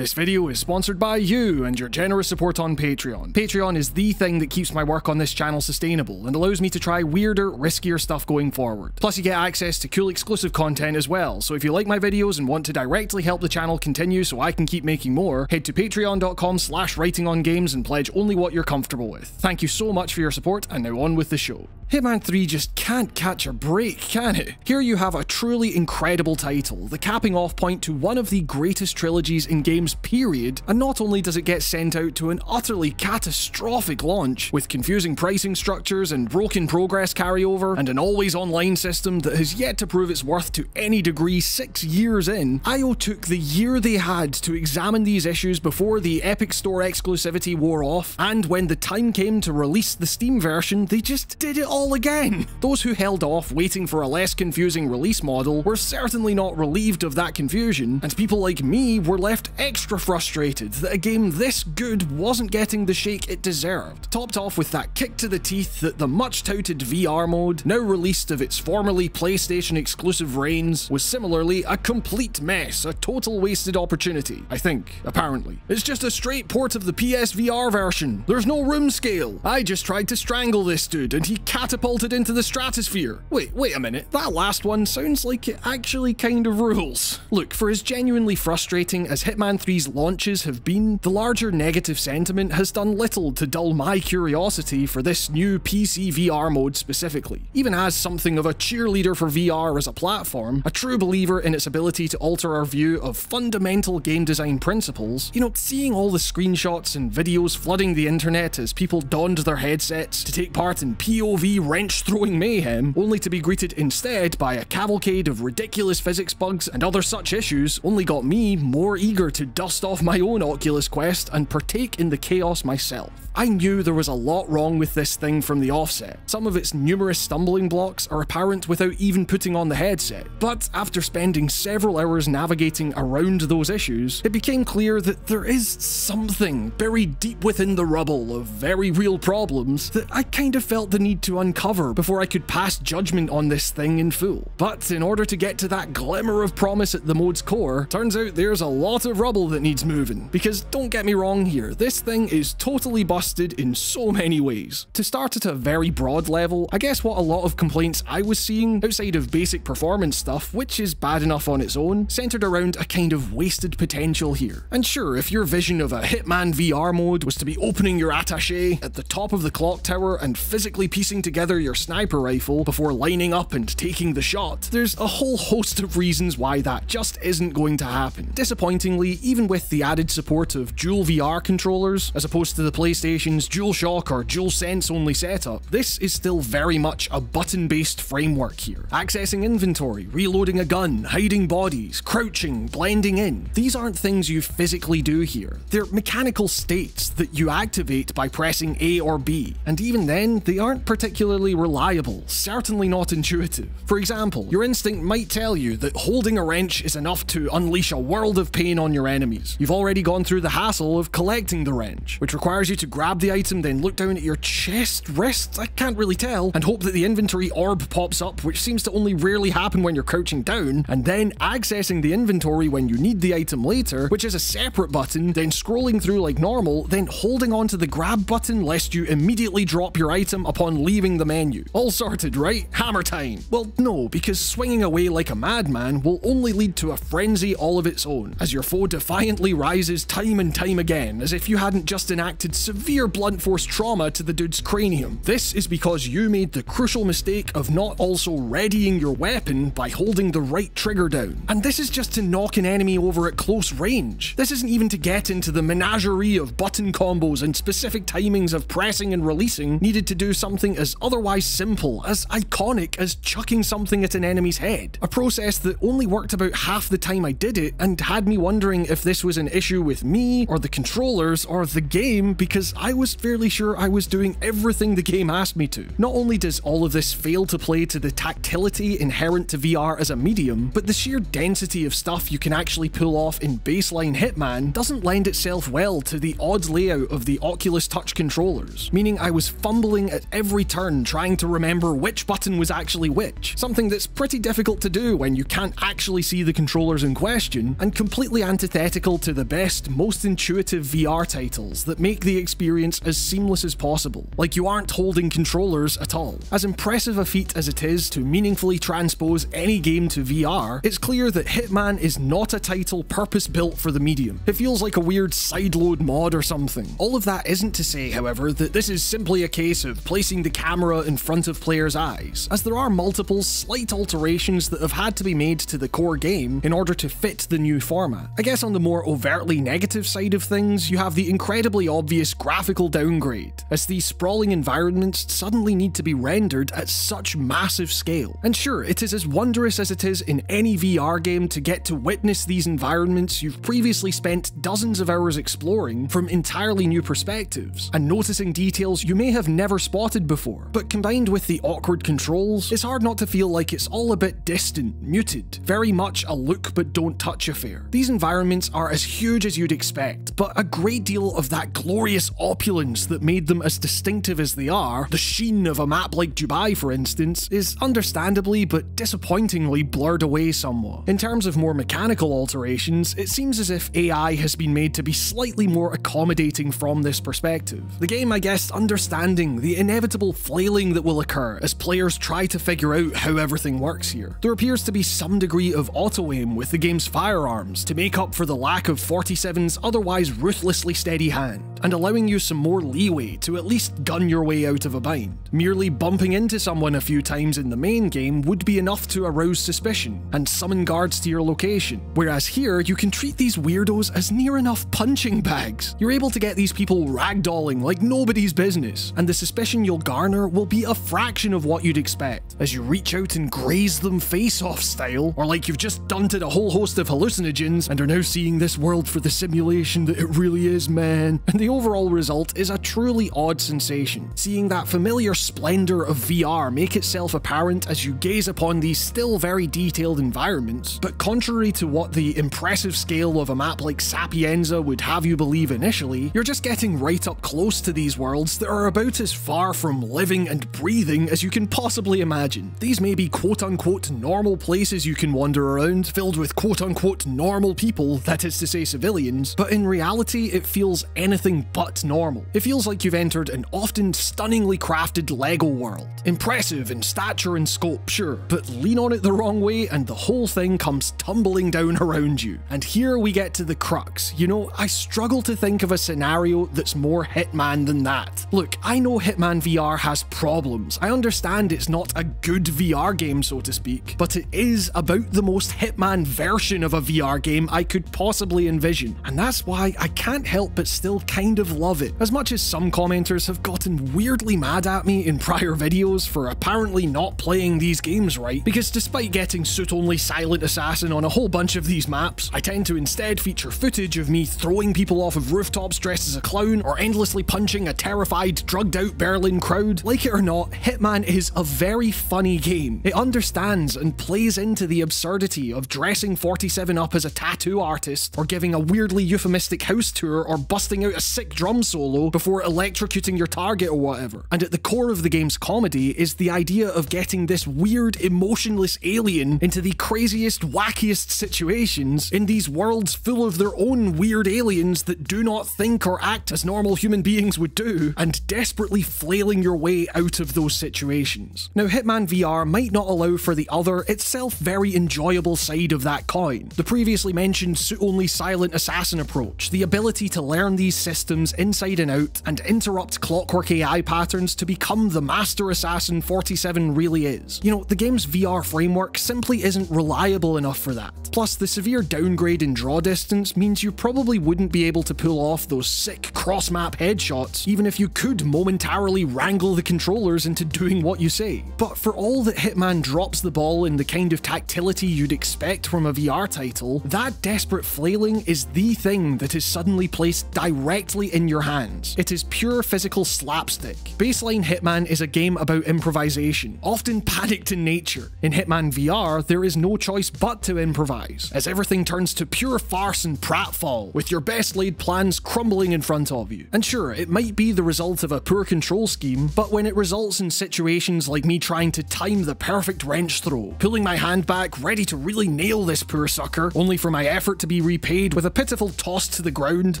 This video is sponsored by you and your generous support on Patreon. Patreon is the thing that keeps my work on this channel sustainable and allows me to try weirder, riskier stuff going forward. Plus you get access to cool exclusive content as well, so if you like my videos and want to directly help the channel continue so I can keep making more, head to patreon.com slash writingongames and pledge only what you're comfortable with. Thank you so much for your support, and now on with the show. Hitman 3 just can't catch a break, can it? Here you have a truly incredible title, the capping off point to one of the greatest trilogies in games period, and not only does it get sent out to an utterly catastrophic launch, with confusing pricing structures and broken progress carryover, and an always online system that has yet to prove its worth to any degree six years in, IO took the year they had to examine these issues before the Epic Store exclusivity wore off, and when the time came to release the Steam version, they just did it all again. Those who held off waiting for a less confusing release model were certainly not relieved of that confusion, and people like me were left extra frustrated that a game this good wasn't getting the shake it deserved. Topped off with that kick to the teeth that the much touted VR mode, now released of its formerly PlayStation exclusive reins, was similarly a complete mess, a total wasted opportunity, I think, apparently. It's just a straight port of the PSVR version. There's no room scale. I just tried to strangle this dude and he catapulted into the stratosphere. Wait, wait a minute. That last one sounds like it actually kind of rules. Look, for as genuinely frustrating as Hitman 3's launches have been, the larger negative sentiment has done little to dull my curiosity for this new PC VR mode specifically. Even as something of a cheerleader for VR as a platform, a true believer in its ability to alter our view of fundamental game design principles, you know, seeing all the screenshots and videos flooding the internet as people donned their headsets to take part in POV wrench throwing mayhem, only to be greeted instead by a cavalcade of ridiculous physics bugs and other such issues, only got me more eager to dust off my own Oculus Quest and partake in the chaos myself. I knew there was a lot wrong with this thing from the offset. Some of its numerous stumbling blocks are apparent without even putting on the headset, but after spending several hours navigating around those issues, it became clear that there is something buried deep within the rubble of very real problems that I kind of felt the need to uncover before I could pass judgment on this thing in full. But in order to get to that glimmer of promise at the mode's core, turns out there's a lot of rubble that needs moving. Because don't get me wrong here, this thing is totally busted in so many ways. To start at a very broad level, I guess what a lot of complaints I was seeing, outside of basic performance stuff, which is bad enough on its own, centered around a kind of wasted potential here. And sure, if your vision of a Hitman VR mode was to be opening your attache at the top of the clock tower and physically piecing together your sniper rifle before lining up and taking the shot, there's a whole host of reasons why that just isn't going to happen. Disappointingly, even with the added support of dual VR controllers, as opposed to the PlayStation PlayStation's DualShock or DualSense only setup, this is still very much a button-based framework here. Accessing inventory, reloading a gun, hiding bodies, crouching, blending in. These aren't things you physically do here. They're mechanical states that you activate by pressing A or B, and even then, they aren't particularly reliable, certainly not intuitive. For example, your instinct might tell you that holding a wrench is enough to unleash a world of pain on your enemies. You've already gone through the hassle of collecting the wrench, which requires you to grab the item, then look down at your chest, wrist, I can't really tell, and hope that the inventory orb pops up, which seems to only rarely happen when you're crouching down, and then accessing the inventory when you need the item later, which is a separate button, then scrolling through like normal, then holding onto the grab button lest you immediately drop your item upon leaving the menu. All sorted, right? Hammer time. Well, no, because swinging away like a madman will only lead to a frenzy all of its own, as your foe defiantly rises time and time again, as if you hadn't just enacted severe blunt force trauma to the dude's cranium. This is because you made the crucial mistake of not also readying your weapon by holding the right trigger down. And this is just to knock an enemy over at close range. This isn't even to get into the menagerie of button combos and specific timings of pressing and releasing needed to do something as otherwise simple, as iconic as chucking something at an enemy's head. A process that only worked about half the time I did it and had me wondering if this was an issue with me or the controllers or the game because I was fairly sure I was doing everything the game asked me to. Not only does all of this fail to play to the tactility inherent to VR as a medium, but the sheer density of stuff you can actually pull off in baseline Hitman doesn't lend itself well to the odd layout of the Oculus Touch controllers, meaning I was fumbling at every turn trying to remember which button was actually which, something that's pretty difficult to do when you can't actually see the controllers in question, and completely antithetical to the best, most intuitive VR titles that make the experience as seamless as possible, like you aren't holding controllers at all. As impressive a feat as it is to meaningfully transpose any game to VR, it's clear that Hitman is not a title purpose built for the medium. It feels like a weird sideload mod or something. All of that isn't to say, however, that this is simply a case of placing the camera in front of players' eyes, as there are multiple slight alterations that have had to be made to the core game in order to fit the new format. I guess on the more overtly negative side of things, you have the incredibly obvious graphical downgrade, as these sprawling environments suddenly need to be rendered at such massive scale. And sure, it is as wondrous as it is in any VR game to get to witness these environments you've previously spent dozens of hours exploring from entirely new perspectives, and noticing details you may have never spotted before. But combined with the awkward controls, it's hard not to feel like it's all a bit distant, muted, very much a look but don't touch affair. These environments are as huge as you'd expect, but a great deal of that glorious opulence that made them as distinctive as they are, the sheen of a map like Dubai for instance, is understandably but disappointingly blurred away somewhat. In terms of more mechanical alterations, it seems as if AI has been made to be slightly more accommodating from this perspective. The game, I guess, understanding the inevitable flailing that will occur as players try to figure out how everything works here. There appears to be some degree of auto-aim with the game's firearms to make up for the lack of 47's otherwise ruthlessly steady hand, and allowing you some more leeway to at least gun your way out of a bind. Merely bumping into someone a few times in the main game would be enough to arouse suspicion and summon guards to your location, whereas here you can treat these weirdos as near enough punching bags. You're able to get these people ragdolling like nobody's business, and the suspicion you'll garner will be a fraction of what you'd expect, as you reach out and graze them face-off style, or like you've just dunted a whole host of hallucinogens and are now seeing this world for the simulation that it really is, man. And the overall result is a truly odd sensation, seeing that familiar splendor of VR make itself apparent as you gaze upon these still very detailed environments, but contrary to what the impressive scale of a map like Sapienza would have you believe initially, you're just getting right up close to these worlds that are about as far from living and breathing as you can possibly imagine. These may be quote unquote normal places you can wander around, filled with quote unquote normal people, that is to say civilians, but in reality it feels anything but normal. It feels like you've entered an often stunningly crafted LEGO world. Impressive in stature and scope, sure, but lean on it the wrong way and the whole thing comes tumbling down around you. And here we get to the crux. You know, I struggle to think of a scenario that's more Hitman than that. Look, I know Hitman VR has problems. I understand it's not a good VR game, so to speak, but it is about the most Hitman version of a VR game I could possibly envision. And that's why I can't help but still kind of love it. As much as some commenters have gotten weirdly mad at me in prior videos for apparently not playing these games right, because despite getting suit-only Silent Assassin on a whole bunch of these maps, I tend to instead feature footage of me throwing people off of rooftops dressed as a clown, or endlessly punching a terrified, drugged out Berlin crowd. Like it or not, Hitman is a very funny game. It understands and plays into the absurdity of dressing 47 up as a tattoo artist, or giving a weirdly euphemistic house tour, or busting out a sick drum solo before electrocuting your target or whatever. And at the core of the game's comedy is the idea of getting this weird, emotionless alien into the craziest, wackiest situations in these worlds full of their own weird aliens that do not think or act as normal human beings would do, and desperately flailing your way out of those situations. Now, Hitman VR might not allow for the other, itself very enjoyable side of that coin. The previously mentioned suit-only silent assassin approach, the ability to learn these systems inside and out and interrupt clockwork AI patterns to become the master assassin 47 really is. You know, the game's VR framework simply isn't reliable enough for that. Plus, the severe downgrade in draw distance means you probably wouldn't be able to pull off those sick cross-map headshots, even if you could momentarily wrangle the controllers into doing what you say. But for all that Hitman drops the ball in the kind of tactility you'd expect from a VR title, that desperate flailing is the thing that is suddenly placed directly in your hands. It is pure physical slapstick. Baseline Hitman is a game about improvisation, often panicked in nature. In Hitman VR, there is no choice but to improvise, as everything turns to pure farce and pratfall, with your best laid plans crumbling in front of you. And sure, it might be the result of a poor control scheme, but when it results in situations like me trying to time the perfect wrench throw, pulling my hand back ready to really nail this poor sucker, only for my effort to be repaid with a pitiful toss to the ground,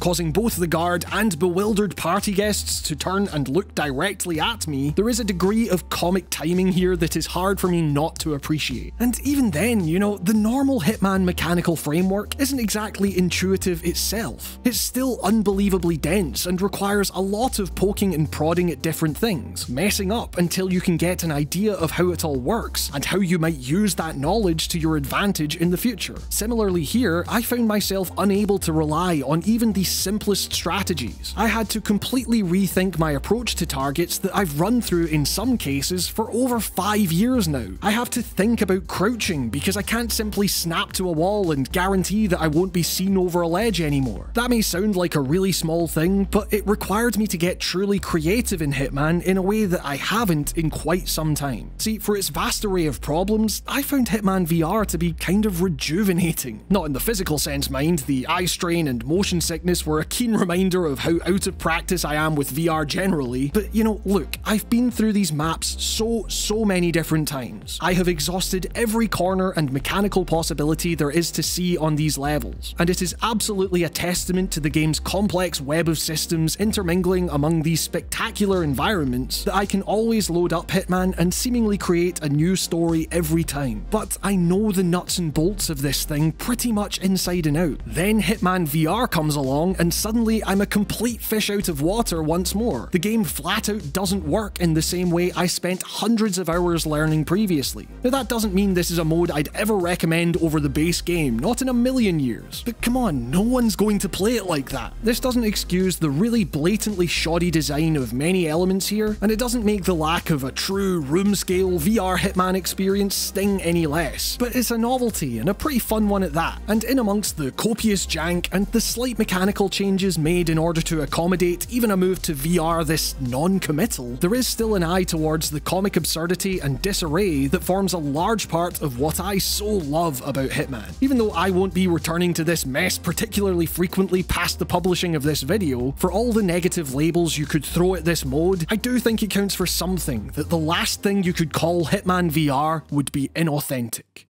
causing both the guard and bewildered party guests to turn and look directly at me, there is a degree of comic timing here that is hard for me not to appreciate. And even then, you know, the normal Hitman mechanical framework isn't exactly intuitive itself. It's still unbelievably dense and requires a lot of poking and prodding at different things, messing up until you can get an idea of how it all works and how you might use that knowledge to your advantage in the future. Similarly here, I found myself unable to rely on even the simplest strategies. I had to completely rethink my approach to targets that I've run through in some cases for over five years now. I have to think about crouching because I can't simply snap to a wall and guarantee that I won't be seen over a ledge anymore. That may sound like a really small thing, but it required me to get truly creative in Hitman in a way that I haven't in quite some time. See, for its vast array of problems, I found Hitman VR to be kind of rejuvenating. Not in the physical sense, mind, the eye strain and motion sickness were a keen reminder of how out of practice I am with VR generally, but you know, look, I've been through these maps so, so many different times. I have exhausted every corner and mechanical possibility there is to see on these levels, and it is absolutely a testament to the game's complex web of systems intermingling among these spectacular environments that I can always load up Hitman and seemingly create a new story every time. But I know the nuts and bolts of this thing pretty much inside and out. Then Hitman VR comes along and suddenly I'm a complete fish out of water once more. The game flat out doesn't work in the same way I spent hundreds of hours learning previously. Now that doesn't mean this is a mode I'd ever recommend over the base game, not in a million years. But come on, no one's going to play it like that. This doesn't excuse the really blatantly shoddy design of many elements here, and it doesn't make the lack of a true room-scale VR Hitman experience sting any less. But it's a novelty, and a pretty fun one at that. And in amongst the copious jank and the slight mechanical changes made in order to accommodate even a move to VR this non-committal, there is still an eye towards the comic absurdity and disarray that forms a large part of what I so love about Hitman. Even though I won't be returning to this mess particularly frequently past the publishing of this video, for all the negative labels you could throw at this mode, I do think it counts for something that the last thing you could call Hitman VR would be inauthentic.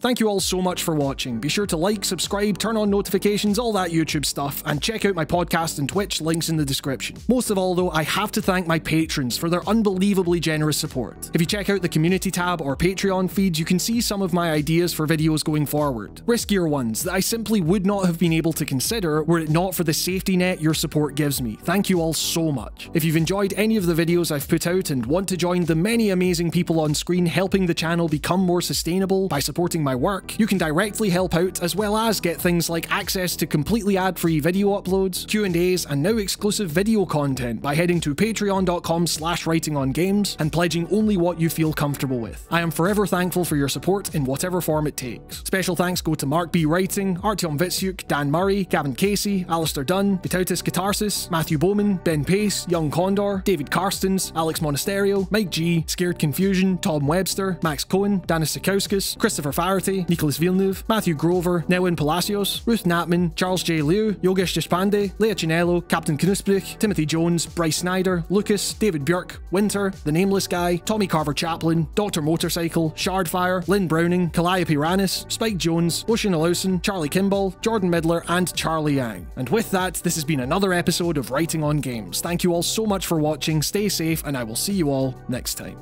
Thank you all so much for watching. Be sure to like, subscribe, turn on notifications, all that YouTube stuff, and check out my podcast and Twitch, links in the description. Most of all though, I have to thank my patrons for their unbelievably generous support. If you check out the community tab or Patreon feeds, you can see some of my ideas for videos going forward. Riskier ones that I simply would not have been able to consider were it not for the safety net your support gives me. Thank you all so much. If you've enjoyed any of the videos I've put out and want to join the many amazing people on screen helping the channel become more sustainable by supporting my my work, you can directly help out as well as get things like access to completely ad-free video uploads, Q&As, and now exclusive video content by heading to patreon.com slash writingongames and pledging only what you feel comfortable with. I am forever thankful for your support in whatever form it takes. Special thanks go to Mark B. Writing, Artyom Vitsyuk, Dan Murray, Gavin Casey, Alistair Dunn, Bitautis Catharsis, Matthew Bowman, Ben Pace, Young Condor, David Karstens, Alex Monasterio, Mike G, Scared Confusion, Tom Webster, Max Cohen, Danis Sikauskas, Christopher Nicholas Villeneuve, Matthew Grover, Nelwyn Palacios, Ruth Natman, Charles J. Liu, Yogesh Deshpande, Leah Chinello, Captain Knusplich, Timothy Jones, Bryce Snyder, Lucas, David Björk, Winter, The Nameless Guy, Tommy Carver Chaplin, Dr. Motorcycle, Shardfire, Lynn Browning, Calliope Ranis, Spike Jones, Ocean Lawson, Charlie Kimball, Jordan Midler, and Charlie Yang. And with that, this has been another episode of Writing on Games. Thank you all so much for watching, stay safe, and I will see you all next time.